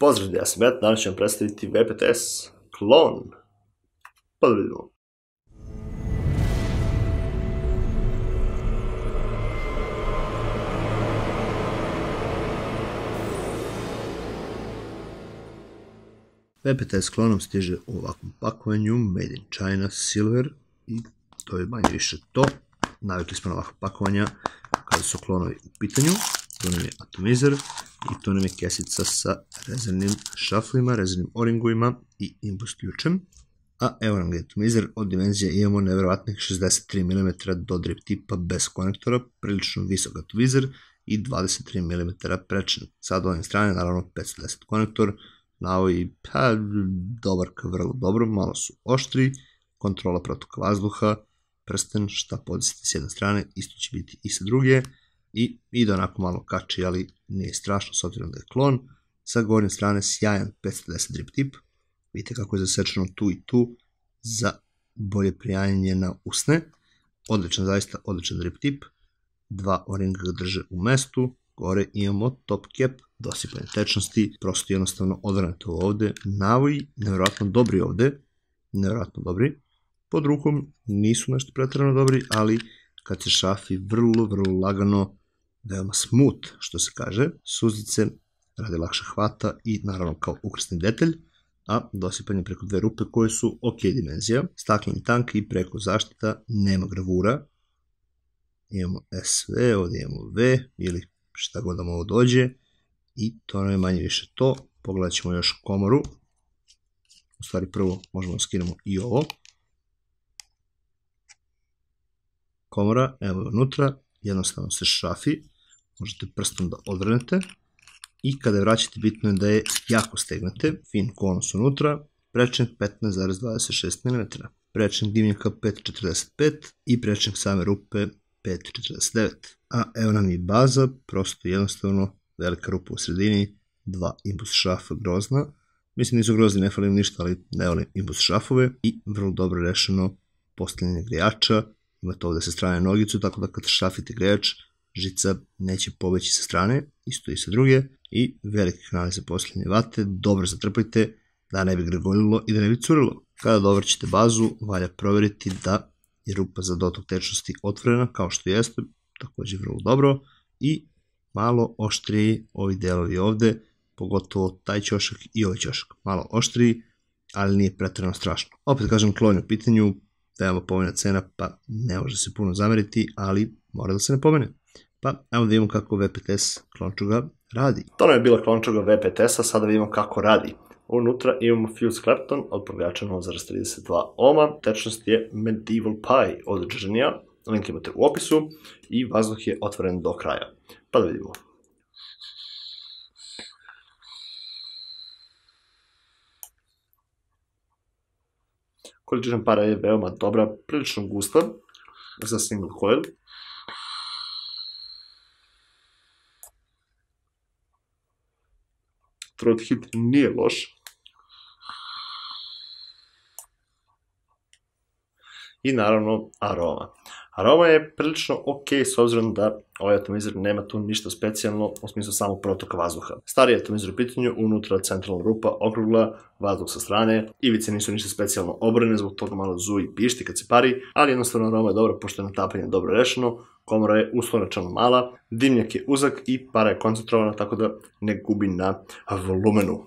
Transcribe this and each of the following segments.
Pozdrav, ja sam Jet, danas ću vam predstaviti VPTS klon. Pa da vidimo. VPTS klonom stiže u ovakvom pakovanju Made in China Silver i to je manje više to. Navikli smo na ovakva pakovanja kada su klonovi u pitanju. Tu nam je atomizer i tu nam je kesica sa rezervnim šaflima, rezervnim oringovima i imbus ključem. A evo nam ga atomizer, od dimenzije imamo nevjerovatnih 63 mm do drip tipa bez konektora, prilično visok atomizer i 23 mm prečan. Sad ovim strane naravno 510 konektor, na ovoj pa, dobar ka vrlo dobro, malo su oštri, kontrola protoka vazduha, prsten, šta podesiti s jedne strane, isto će biti i sa druge, i ide onako malo kači, ali nije strašno s obzirom da je klon. Sa gornje strane sjajan 510 drip tip, vidite kako je zasečeno tu i tu za bolje prijanjanje na usne. Odličan, zaista odličan drip tip. Dva o-ringa ga drže u mestu, gore imamo top cap, dosipanje tečnosti, prosto jednostavno odvranete ovde, navoji, nevjerojatno dobri ovde, nevjerojatno dobri, pod rukom nisu nešto pretredno dobri, ali kad se šafi vrlo, vrlo lagano, veoma smooth, što se kaže, suzice rade lakše hvata i naravno kao ukrsni detalj, a dosipanje preko dve rupe koje su ok dimenzija, stakleni tank i preko zaštita nema gravura, imamo SV, ovdje imamo V ili šta god da ovo dođe. I to nam je manje više to, pogledat ćemo još komoru, u stvari prvo možemo da skinemo i ovo, komora, evo je unutra, jednostavno se šafi, možete prstom da odvrnete. I kada je vraćate bitno je da je jako stegnete, fin konus unutra, prečnik 15,26 mm, prečnik dimnjaka 5,45 i prečnik same rupe 5,49. A evo nam i baza, prosto jednostavno velika rupa u sredini, dva imbus šafa grozna, mislim nisu grozni, ne falim ništa, ali ne volim imbus šafove i vrlo dobro rešeno postavljanje grijača, imate ovde sa strane nogicu, tako da kad šafite grejač, žica neće poveći sa strane, isto i sa druge, i velike kanale za postavljanje vate, dobro zatrpajte da ne bi gregoljilo i da ne bi curilo. Kada dovrćete bazu, valja proveriti da je rupa za dotok tečnosti otvorena, kao što jeste, takođe vrlo dobro, i malo oštriji ovi delovi ovde, pogotovo taj ćošak i ovaj ćošak. Malo oštriji, ali nije pretredno strašno. Opet kažem, klon u pitanju, veoma povoljna cena, pa ne može se puno zameriti, ali mora da se ne pomene. Pa, evo da vidimo kako VPTS klončuga radi. To nam je bila klončuga VPTS-a, sada vidimo kako radi. Unutra imamo Fuse Clapton od progača 0,32 ohma, tečnost je Medieval Pi od Journey-a, link imate u opisu i vazduh je otvoren do kraja. Pa da vidimo. Količina para je veoma dobra, prilično gusta za single coil. Throat hit nije loš. I naravno aroma. Aroma je prilično ok s obzirom da ovaj atomizer nema tu ništa specijalno u smislu samog protoka vazduha. Stari atomizer u pitanju, unutra centralna rupa, okrugla, vazduh sa strane, ivice nisu ništa specijalno obrane, zbog toga malo zuji pišti kad se pari, ali jednostavno aroma je dobra pošto je natapanje dobro rešeno, komora je uslovnačano mala, dimnjak je uzak i para je koncentrovana tako da ne gubi na volumenu.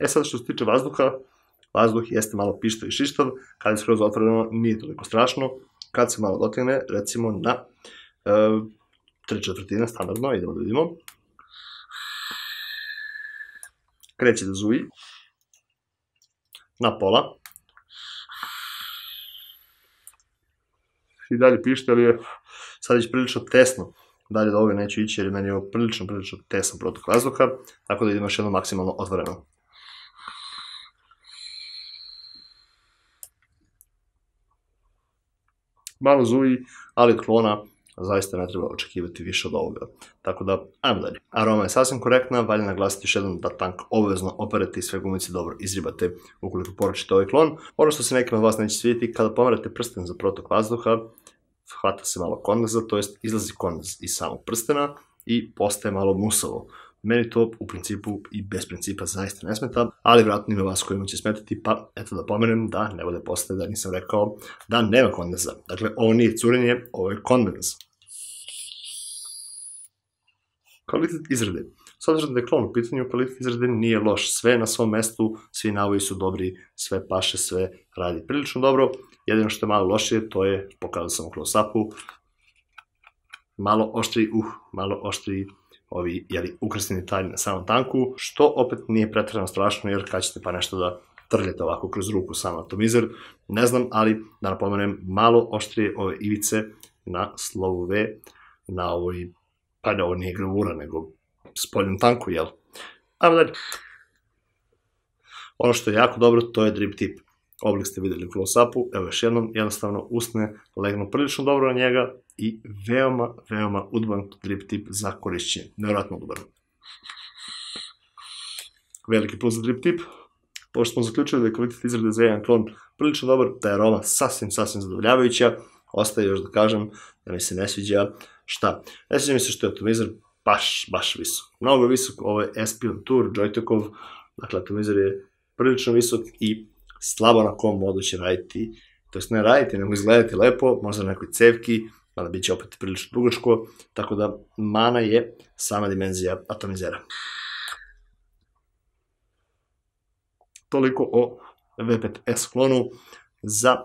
E sad što se tiče vazduha, vazduh jeste malo pištav i šištav, kad je skroz otvoreno nije toliko strašno, kad se malo dotkne, recimo na e, 3 četvrtine standardno, idemo da vidimo. Kreće da zuji na pola. I dalje pište, ali je sad već prilično tesno. Dalje do ovoga neću ići jer je meni ovo prilično, prilično tesan protok vazduha, tako da idemo još jedno maksimalno otvoreno. Malo zuji, ali klona zaista ne treba očekivati više od ovoga. Tako da, ajmo dalje. Aroma je sasvim korektna, valja naglasiti još jednom da tank obavezno operate i sve gumice dobro izribate ukoliko poručite ovaj klon. Ono što se nekima od vas neće svidjeti, kada pomerate prsten za protok vazduha, hvata se malo kondenza, to jest izlazi kondens iz samog prstena i postaje malo musavo. Meni to u principu i bez principa zaista ne smeta, ali vratno ima vas kojima će smetati, pa eto da pomenem da ne bude posle da nisam rekao da nema kondenza. Dakle, ovo nije curenje, ovo je kondens. Kvalitet izrade. S obzirom da je klon u pitanju, kvalitet izrade nije loš. Sve na svom mestu, svi navoji su dobri, sve paše, sve radi prilično dobro. Jedino što je malo lošije, to je, pokazao sam u close-upu, malo oštri, uh, malo oštri ovi, jeli, ukrasni detalji na samom tanku, što opet nije pretredno strašno, jer kad ćete pa nešto da trljete ovako kroz ruku sam atomizer, ne znam, ali da napomenem, malo oštrije ove ivice na slovu V, na ovoj, pa ne, ovo nije gravura, nego spoljnom tanku, jel? Ajmo dalje. Ono što je jako dobro, to je drip tip. Oblik ste videli u close-upu, evo još jednom, jednostavno usne legnu prilično dobro na njega i veoma, veoma udban drip tip za korišćenje. Nevjerojatno udban. Veliki plus za drip tip, pošto smo zaključili da je kvalitet izrade za jedan klon prilično dobar, da je aroma sasvim, sasvim zadovoljavajuća, ostaje još da kažem da mi se ne sviđa šta. Ne sviđa mi se što je atomizer baš, baš visok. Mnogo visok, ovo je Espion Tour, Joytekov, dakle atomizer je prilično visok i slabo na kom modu će raditi, to jest ne raditi, nego izgledati lepo, možda na nekoj cevki, mada bit će opet prilično dugaško, tako da mana je sama dimenzija atomizera. Toliko o V5S klonu za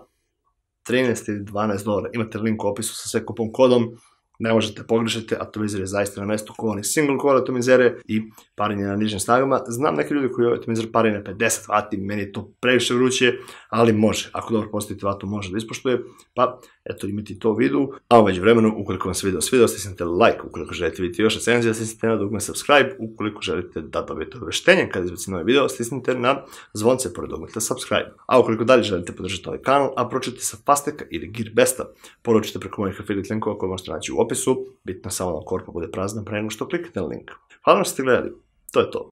13 ili 12 dolara. Imate link u opisu sa sve kupom kodom ne možete pogrešiti, atomizer je zaista na mestu kovani single core atomizere i parenje na nižim snagama. Znam neke ljudi koji ovaj atomizer pari na 50 vati, meni je to previše vruće, ali može. Ako dobro postavite vatu, može da ispoštuje. Pa, eto, imati to u vidu. A umeđu vremenu, ukoliko vam se video svidio, stisnite like. Ukoliko želite vidjeti još recenzija, stisnite na dugme subscribe. Ukoliko želite da dobijete obaveštenje kada izbacim novi video, stisnite na zvonce pored dugmeta subscribe. A ukoliko dalje želite podržati ovaj kanal, a pročite sa Fasteka ili Gearbesta, poručite preko mojih affiliate linkova koje možete naći u opisu. Bitno samo da korpa bude prazna pre nego što kliknete na link. Hvala vam što ste gledali. To je to.